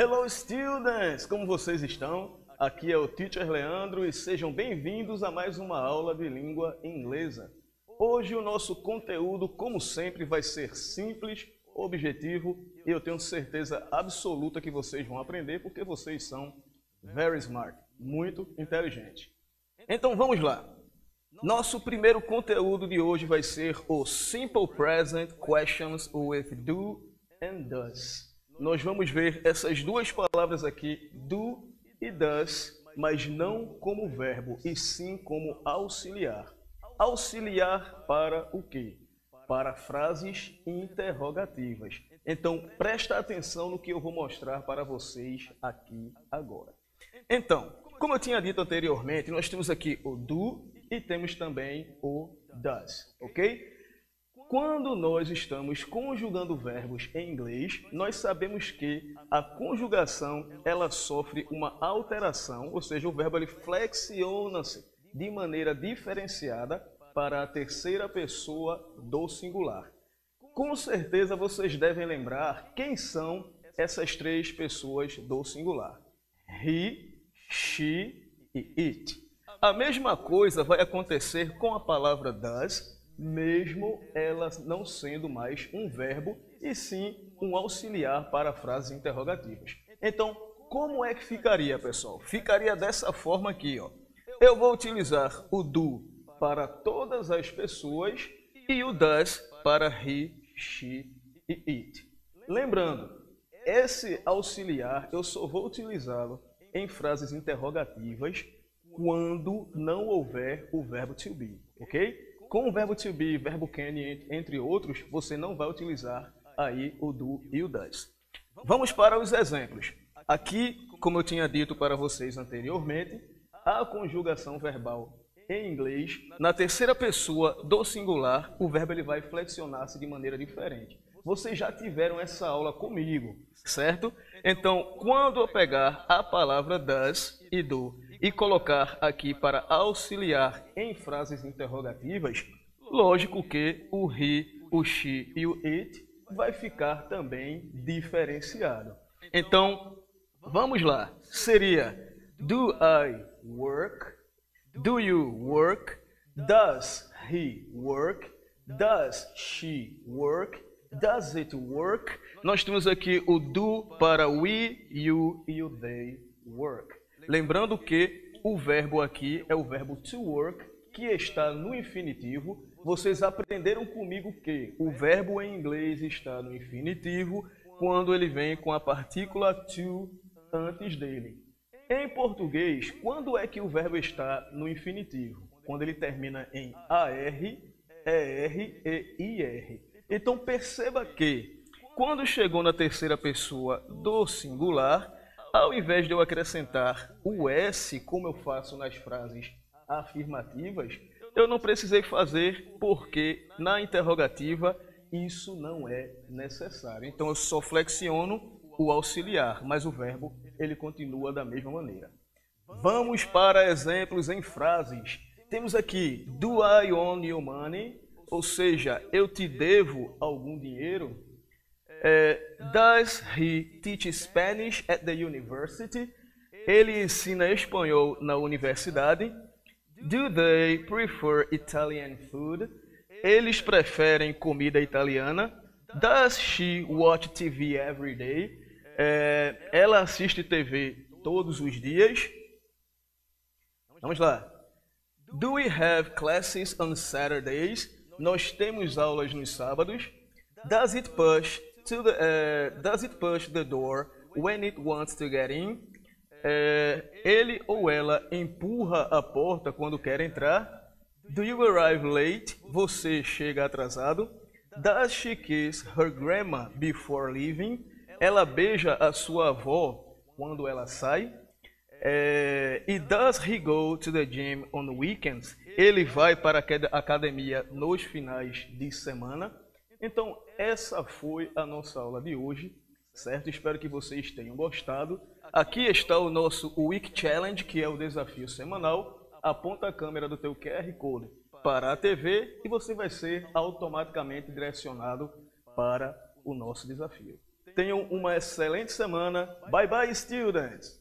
Hello students, como vocês estão? Aqui é o Teacher Leandro e sejam bem-vindos a mais uma aula de língua inglesa. Hoje o nosso conteúdo, como sempre, vai ser simples, objetivo e eu tenho certeza absoluta que vocês vão aprender porque vocês são very smart, muito inteligentes. Então vamos lá. Nosso primeiro conteúdo de hoje vai ser o Simple Present Questions with Do and Does. Nós vamos ver essas duas palavras aqui, do e does, mas não como verbo, e sim como auxiliar. Auxiliar para o quê? Para frases interrogativas. Então, presta atenção no que eu vou mostrar para vocês aqui agora. Então, como eu tinha dito anteriormente, nós temos aqui o do e temos também o does, ok? Quando nós estamos conjugando verbos em inglês, nós sabemos que a conjugação ela sofre uma alteração, ou seja, o verbo ele flexiona-se de maneira diferenciada para a terceira pessoa do singular. Com certeza vocês devem lembrar quem são essas três pessoas do singular: he, she e it. A mesma coisa vai acontecer com a palavra does, mesmo ela não sendo mais um verbo, e sim um auxiliar para frases interrogativas. Então, como é que ficaria, pessoal? Ficaria dessa forma aqui, ó. Eu vou utilizar o do para todas as pessoas e o does para he, she e it. Lembrando, esse auxiliar eu só vou utilizá-lo em frases interrogativas quando não houver o verbo to be, ok? Com o verbo to be, verbo can, entre outros, você não vai utilizar aí o do e o does. Vamos para os exemplos. Aqui, como eu tinha dito para vocês anteriormente, a conjugação verbal em inglês, na terceira pessoa do singular, o verbo ele vai flexionar-se de maneira diferente. Vocês já tiveram essa aula comigo, certo? Então, quando eu pegar a palavra does e do e colocar aqui para auxiliar em frases interrogativas, lógico que o he, o she e o it vai ficar também diferenciado. Então, vamos lá. Seria do I work? Do you work? Does he work? Does she work? Does it work? Nós temos aqui o do para we, you e o they work. Lembrando que o verbo aqui é o verbo to work, que está no infinitivo. Vocês aprenderam comigo que o verbo em inglês está no infinitivo quando ele vem com a partícula to antes dele. Em português, quando é que o verbo está no infinitivo? Quando ele termina em AR, ER e IR. Então perceba que quando chegou na terceira pessoa do singular, ao invés de eu acrescentar o S, como eu faço nas frases afirmativas, eu não precisei fazer porque na interrogativa isso não é necessário. Então eu só flexiono o auxiliar, mas o verbo ele continua da mesma maneira. Vamos para exemplos em frases. Temos aqui do I owe you money, ou seja, eu te devo algum dinheiro. É, does he teach Spanish at the university? Ele ensina espanhol na universidade. Do they prefer Italian food? Eles preferem comida italiana. Does she watch TV every day? É, ela assiste TV todos os dias. Vamos lá. Do we have classes on Saturdays? Nós temos aulas nos sábados. Does it push to the, uh, does it push the door when it wants to get in? Uh, ele ou ela empurra a porta quando quer entrar. Do you arrive late? Você chega atrasado. Does she kiss her grandma before leaving? Ela beija a sua avó quando ela sai. É, e does he go to the gym on weekends? Ele vai para a academia nos finais de semana. Então, essa foi a nossa aula de hoje, certo? Espero que vocês tenham gostado. Aqui está o nosso Week Challenge, que é o desafio semanal. Aponta a câmera do teu QR Code para a TV e você vai ser automaticamente direcionado para o nosso desafio. tenham uma excelente semana. Bye bye, students!